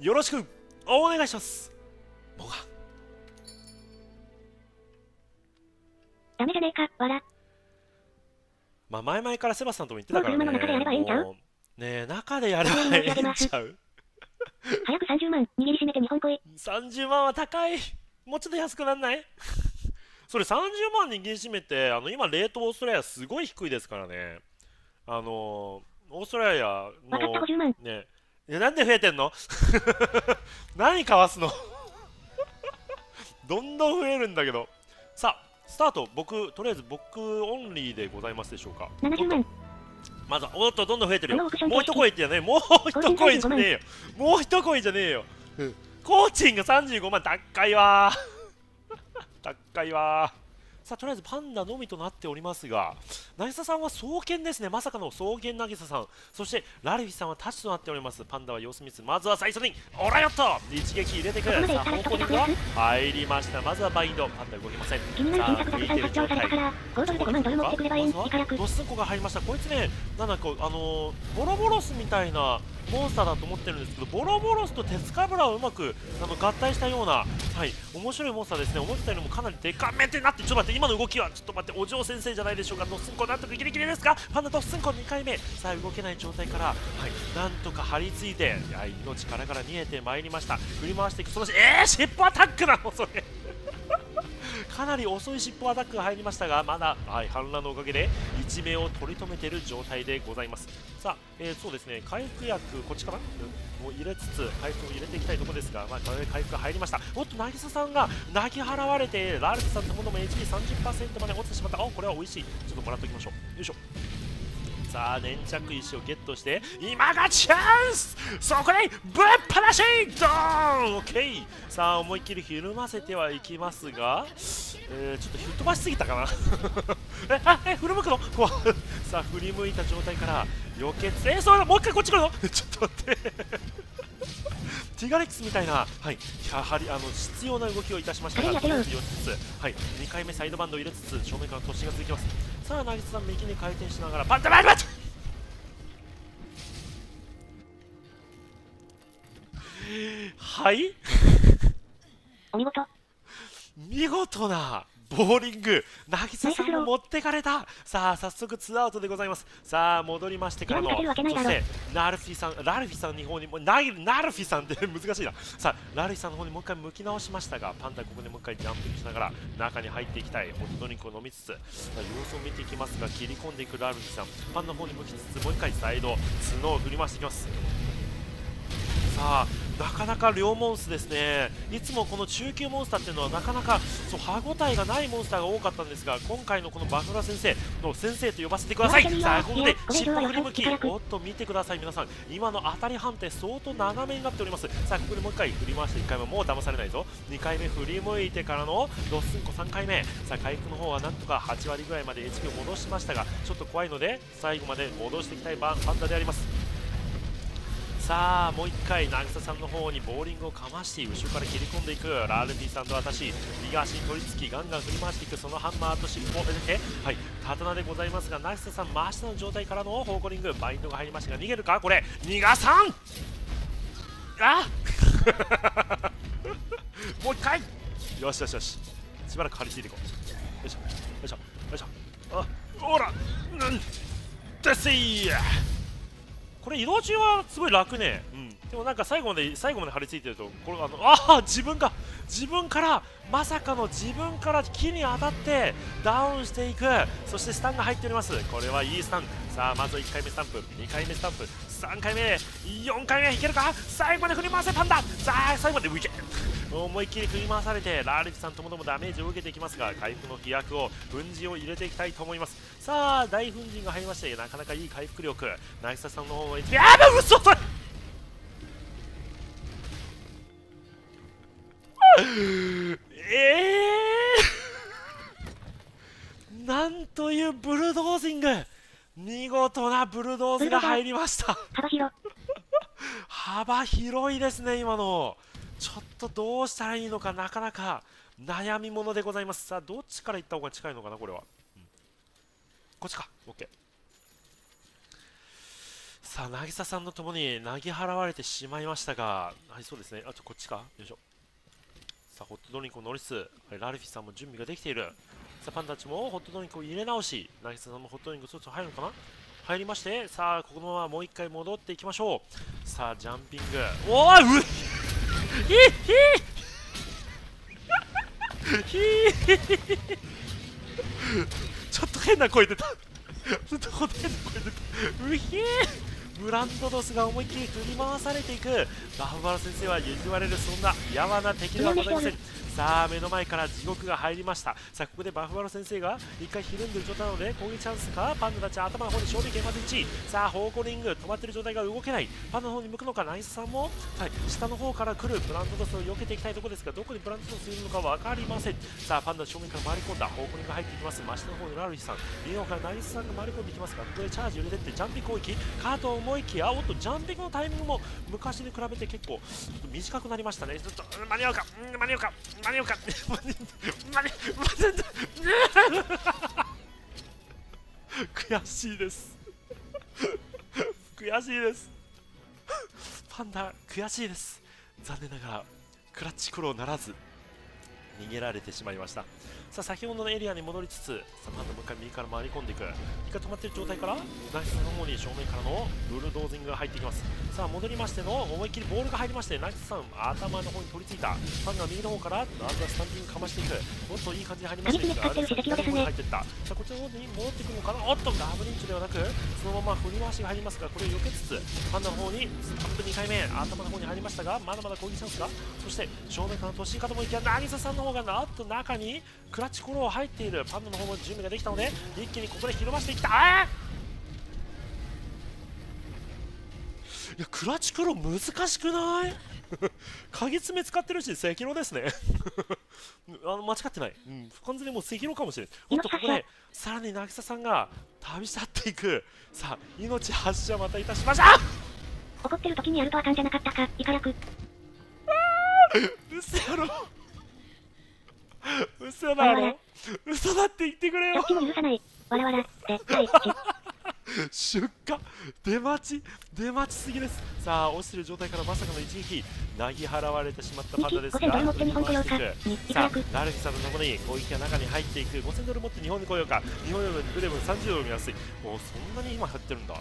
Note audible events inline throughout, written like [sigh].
よろしく。お願いします。モガダメじゃねえか、わら。まあ前々からセバスさんとも言ってたからね。もう車の中でやればいいんちゃう？ねえ中でやればいいんちゃう？早く30万、握りしめて日本来い。30万は高い。もうちょっと安くなんない？[laughs] それ30万握りしめてあの今レートオーストラリアすごい低いですからね。あのオーストラリアわかった。の50万。ねえなんで増えてんの？[laughs] 何かわすの？[laughs] どんどん増えるんだけど。さあスタート。僕とりあえず僕オンリーでございますでしょうか？70万。まずはおっとどんどん増えてるよ。もう一声ってやねもう一声じゃねえよ。もう一声 [laughs] じゃねえよ、うん。コーチンが35万高いわー。高いわーさあとりあえずパンダのみとなっておりますが渚さんは双剣ですね。まさかの双剣渚さん。そしてラルフィさんはタッチとなっております。パンダは様子見つまずは最初にオラヨット一撃入れてくる。さあ方向には入りました。まずはバインド。パンダ動きません。されたから、5ドルで5万ドル持ってくればいい？ん。まずは以下楽。ドッスンコが入りました。こいつねなんだかあのーボロボロスみたいなモンスターだと思ってるんですけどボロボロスと鉄カブラをうまくあの合体したようなはい面白いモンスターですね。思ったよりもかなりデカめってなってちょっと待って今の動きはちょっと待ってお嬢先生じゃないでしょうか。ドッスンコなんとかギリギリですか？パンダドッスンコ2回目。さあ動けない状態からはいなんとか張り付いていや命からから逃げてまいりました。振り回していく。そのえー、尻尾アタックなのそれ。かなり遅い尻尾アタックが入りましたがまだ、はい、反乱のおかげで一命を取り留めている状態でございます。さあ、えーそうですね。回復薬こっちかな、うん。を入れつつ回復を入れていきたいところですが、まあ、回復が入りました。おっと渚さんが泣き払われてラルフさんのものも HP30% まで落ちてしまった。おこれは美味しい。ちょっともらっておきましょう。よいしょ。さあ粘着石をゲットして今がチャンスそこでぶっ放しドーンオッケーさあ思いっきりひるませてはいきますが、えーちょっと吹っ飛ばしすぎたかな [laughs] えあえ振り向くの？さあ振り向いた状態から避けつえそうだもう一回こっち来るの？[laughs] ちょっと待って。ティガレックスみたいな、はい、やはりあの必要な動きをいたしましたが、はい、2回目サイドバンドを入れつつ、正面から突進が続きます。さあ、渚さん、右に回転しながら、パンタバンバンはい？お見事。見事なボーリング。渚さんも持ってかれた。さあ早速ツーアウトでございます。さあ戻りましてからのそしてナルフィさんラルフィさんの方にもナイナルフィさんって [laughs] 難しいな。さあラルフィさんの方にもう一回向き直しましたがパンダここでもう一回ジャンプしながら中に入っていきたい。ホットドリンクを飲みつつ。様子を見ていきますが切り込んでいくラルフィさん。パンの方に向きつつもう一回サイド角を振り回していきます。さあなかなか両モンスですね。いつもこの中級モンスターっていうのはなかなかそう歯応えがないモンスターが多かったんですが今回のこのバフラ先生の先生と呼ばせてください。さあここで尻尾振り向きおっと見てください皆さん。今の当たり判定相当長めになっております。さあここでもう一回振り回して1回目もう騙されないぞ。2回目振り向いてからのドッスンコ3回目。さあ回復の方はなんとか8割ぐらいまで HP を戻しましたがちょっと怖いので最後まで戻していきたいパンダでありますさあもう1回渚さんの方にボーリングをかまして後ろから切り込んでいく。ラルフィさんと私右足に取り付きガンガン振り回していく。そのハンマーと尻尾をめてはい刀でございますが渚さん真下の状態からのホーコリング。バインドが入りましたが逃げるか？これ逃がさん！あ [laughs] もう1回！よしよしよし。しばらく張り付いていこう。よいしょ。よいしょ。よいしょ。あほら！なん！ですい！これ移動中はすごい楽ね、うん、でもなんか最後まで最後まで張り付いてるとこれあのああ自分が自分からまさかの自分から木に当たってダウンしていく。そしてスタンが入っております。これはいいスタン。さあまず1回目スタンプ。2回目スタンプ。3回目。4回目。いけるか？最後まで振り回せパンダ。さあ最後まで浮け思いっきり振り回されてラールフさんともどもダメージを受けていきますが回復の飛躍を粉塵を入れていきたいと思います。さあ大粉塵が入りましてなかなかいい回復力。渚さんの方も HP あーもう嘘それ [laughs] えー、なんというブルドージング。見事なブルドーズが入りました。幅広。いですね今のとどうしたらいいのかなかなか悩みものでございます。さあどっちから行った方が近いのかなこれは、うん。こっちか。OK ささあ渚さんのともに投げ払われてしまいましたがはいそうですね。あとこっちか。よいしょ。さあホットドリンクを乗りつつはいラルフィさんも準備ができている。さあパンダたちもホットドリンクを入れ直し渚さんもホットドリンクそろそろ入るのかな？入りましてさあこのままもう一回戻っていきましょう。さあジャンピング。おーうっちょっと変な声出た。ちょっと変な声出た。うひーブランドロスが思いっきり振り回されていく。バフバラ先生は譲われるそんなやわな敵ではございません。さあ目の前から地獄が入りました。さあここでバフバロ先生が一回ひるんでる状態なので攻撃チャンスか？パンダたち頭の方に勝利剣まで1さあ方向リング止まってる状態が動けない。パンダの方に向くのか？ナイスさんも、はい、下の方から来るブランドドスを避けていきたいところですがどこにブランドドスいるのか分かりません。さあパンダ正面から回り込んだ。方向リングが入っていきます。真下の方にラルフィさん。右の方からナイスさんが回り込んでいきますがここでチャージ入れてってジャンピング攻撃。かと思いきやおっとジャンピングのタイミングも昔に比べて結構ちょっと短くなりましたね。ちょっと間に合うか？間に合うか？間に合うか間に間に悔しいです悔しいですパンダ悔しいです残念ながらクラッチクローならず逃げられてしまいましたさあ先ほどのエリアに戻りつつさあパンダもう一回右から回り込んでいく。一回止まっている状態からナイスの方に正面からのブルドージングが入っていきます。さあ戻りましての思いっきりボールが入りましてナイスさん頭の方に取り付いた。ファンが右の方からなんとスタンディングかましていく。おっといい感じに入りました。何気に使ってるし敵ですね入っていった。さあこちらの方に戻ってくるのかな。おっとダブリンチではなくそのまま振り回しが入りますがこれを避けつつパンダの方にスタンプ2回目頭の方に入りましたがまだまだ攻撃チャンスが。そして正面からの突進かと思いきや渚さんの方がなんと中にクラッチコロー入っている。パンダの方も準備ができたので一気にここで広ましていきた。あー！いやクラッチクロー難しくない？[laughs] 鍵爪使ってるし赤色ですね。[laughs] あの間違ってない、うん、完全にもう赤色かもしれないおっとここでさら。に渚さんが旅去っていく。さあ命発射またいたしました。怒ってる時にやるとあかんじゃなかったか、イカ役。[laughs] 嘘やろ嘘だろ？嘘だって言ってくれよ。どっちも許さない。[laughs] 出荷。出待ち。出待ちすぎです。さあ落ちてる状態からまさかの一撃。なぎ払われてしまったパンダですが5000ドル持って日本来ようか。さ役。あラルフィさんのところに攻撃が中に入っていく。5000ドル持って日本に来ようか。日本よりブレブ30ドル見やすいおそんなに今やってるんだ、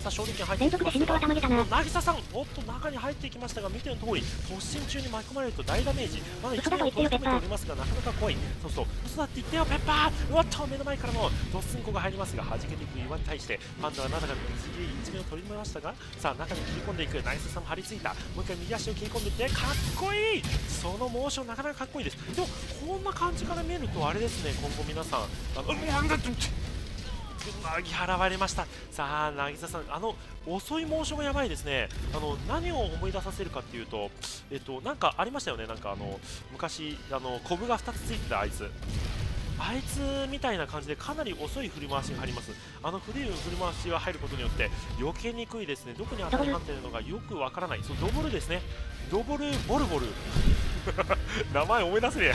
さあ勝利権入って連続で死ぬと頭げたな。渚さんおっと中に入っていきましたが見ての通り突進中に巻き込まれると大ダメージ。まだ一度と言ってよ取り込めておりますがなかなか怖いそうそう嘘だって言ってよペッパー。おっと目の前からの突進口が入りますが弾けていく岩に対してパンダはなんだか右一面を取りましたがさあ中に切り込んでいく。ナイスさんも張り付いた。もう一回右足を切り込んでいってかっこいい。そのモーションなかなかかっこいいです。でもこんな感じから見えるとあれですね今後皆さん。あのなんだってなぎ払われました。さあ渚さんあの遅いモーションがやばいですね。あの何を思い出させるかっていうとえっとなんかありましたよね。なんかあの昔あのコブが2つついてたあいつ。あいつみたいな感じでかなり遅い振り回しが入ります。あの古い振り回しが入ることによって避けにくいですね。どこに当たり判定るのがよくわからない。そうドボルですね。ドボルボルボル。[laughs] 名前思い出せねえ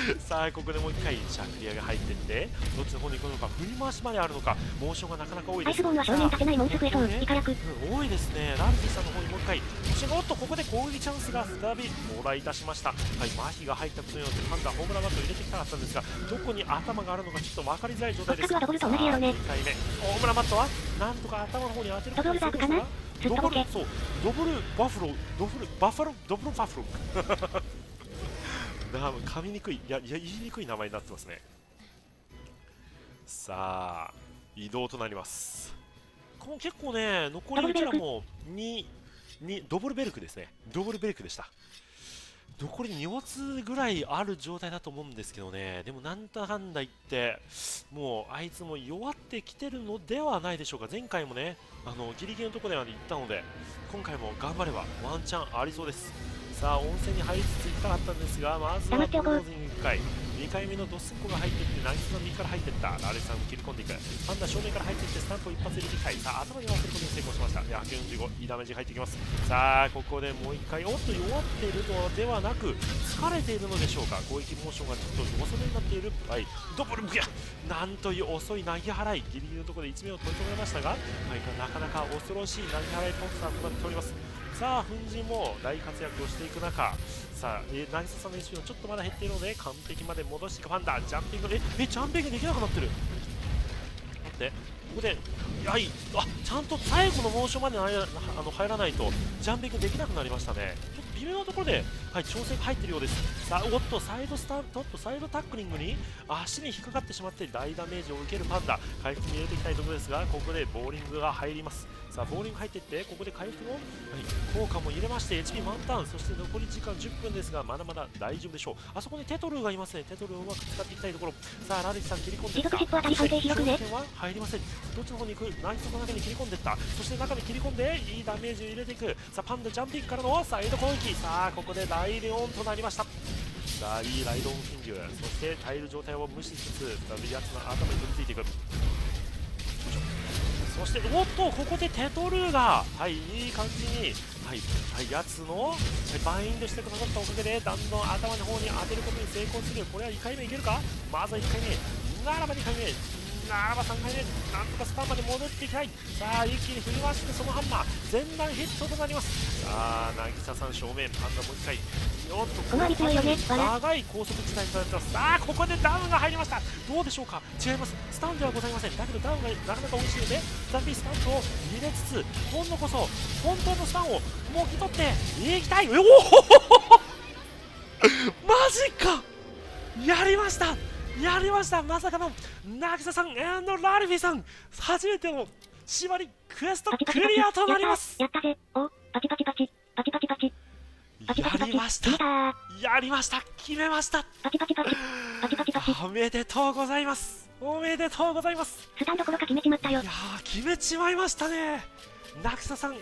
[laughs] さあここでもう一回シャクリアが入ってってどっちの方に行くのか振り回しまであるのかモーションがなかなか多いですアイスボーンは正面立てないモンス増えそう。イカ役。うん多いですね、ラルフィさんの方にもう一回、そしておっとここで攻撃チャンスが再びもらいいたしました、はい、麻痺が入ったことによってパンダ、ホームランバットを入れてきたかったんですが、どこに頭があるのかちょっと分かりづらい状態です。はドボルと同じやろねさあ2回目、ホームランバットはなんとか頭の方に当てるドボルダークかな？ずっとボケそう、ドブルバフロー、ドブルバッファロー、ドブルバフロー。な噛みにくいいや、いや言いにくい名前になってますね。さあ、移動となります。この結構ね、残りうちらも2、2ドボルベルクですね。ドボルベルクでした。残り2発ぐらいある状態だと思うんですけどね、でもなんだかんだ言って、もうあいつも弱ってきてるのではないでしょうか、前回もね、あのギリギリのところでは行ったので、今回も頑張ればワンチャンありそうです。さあ温泉に入りつついきたかったんですがまずはブルドーズに1回2回目のドスンコが入っていってナイスの右から入っていった。ラレさんを切り込んでいく。パンダ正面から入っていってスタンプを一発入れていきたさあ頭に合わせることに成功しました。で145いいダメージ入ってきます。さあここでもう1回おっと弱っているのではなく疲れているのでしょうか。攻撃モーションがちょっと遅めになっている。はい。ドブルブギャなんという遅い投げ払い。ギリギリのところで1名を取り留めましたが、はい、なかなか恐ろしい投げ払いコンサーとなっております。さあ粉塵も大活躍をしていく中さあ、えー、渚さんの HP もちょっとまだ減っているので完璧まで戻していくパンダジャンピングええジャンピングできなくなってる。待って。ここではい。あちゃんと最後のモーションまであの入らないとジャンピングできなくなりましたね。ちょっと微妙なところで、はい、調整が入っているようです。さあおっとサイドスタートとサイドタックリングに足に引っかかってしまって大ダメージを受けるパンダ。回復に入れていきたいところですがここでボーリングが入ります。さあボーリング入っていってここで回復の、はい、効果も入れまして HP 満タン。そして残り時間10分ですがまだまだ大丈夫でしょう。あそこにテトルーがいますね。テトルーをうまく使っていきたいところ。さあラリスさん切り込んでいったは入りません。どっちの方に行く？ナイスの中に切り込んでいった。そして中に切り込んでいいダメージを入れていく。さあパンダジャンピングからのサイド攻撃。さあここでライレオンとなりました。さあいいライドオンフィング。そして耐える状態を無視しつつ再びやつの頭に飛びついていく。そしておっとここでテトルーがはいいい感じにはい、はい、やつのバインドしてくださったおかげで弾の頭の方に当てることに成功する。これは1回目いけるか？まずは1回目。ならば2回目。ならば3回目なんとかスタンまで戻っていきたい。さあ一気に振り回してそのハンマー全弾ヒットとなります。さあ渚さん正面パンダもう1回。おっとこの長い高速地帯となってます。さあここでダウンが入りました。どうでしょうか？違います。スタンではございません。だけどダウンがなかなか美味しいので再びスタンプを入れつつ今度こそ本当のスタンをもぎ取っていきたい。おおマジかやりましたやりました。まさかの渚さんラルフィさん。初めての縛りクエストクリアとなります。やったぜ。おパチパチパチ。パチパチパチ。やりました。やりました。決めました。パチパチパチ。パチパチパチ。おめでとうございます。おめでとうございます。スタンドころか決めちまったよ。いや決めちまいましたね。渚さん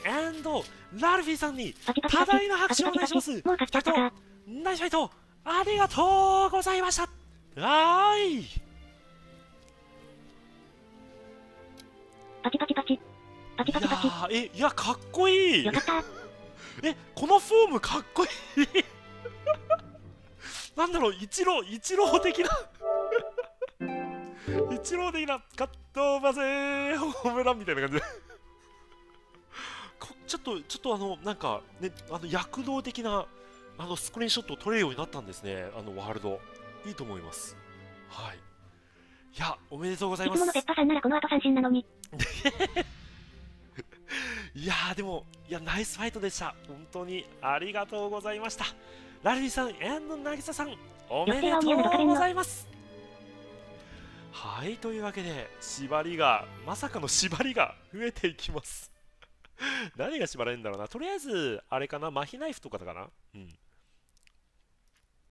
ラルフィさんに多大な拍手をお願いします。もう勝っちゃったか。ナイスファイト。ありがとうございましたはーいパチパチパチ。パチパチパチ。えいやかっこいい。よかった。[laughs] えこのフォームかっこいい。[laughs] なんだろう一郎一郎的な。一郎的な。カットバゼホームランみたいな感じ。[laughs] でちょっとちょっとあのなんかねあの躍動的なあのスクリーンショットを撮れるようになったんですね。あのワールドいいと思います。はい。いや、おめでとうございます。いつものペッパさんならこの後三振なのに。[laughs] いやー、でも、いや、ナイスファイトでした。本当にありがとうございました。ラルリさん、エンドナギサさん、おめでとうございます。はい、というわけで、縛りが、まさかの縛りが増えていきます。[laughs] 何が縛られるんだろうな。とりあえず、あれかな、麻痺ナイフとかだかな。うん。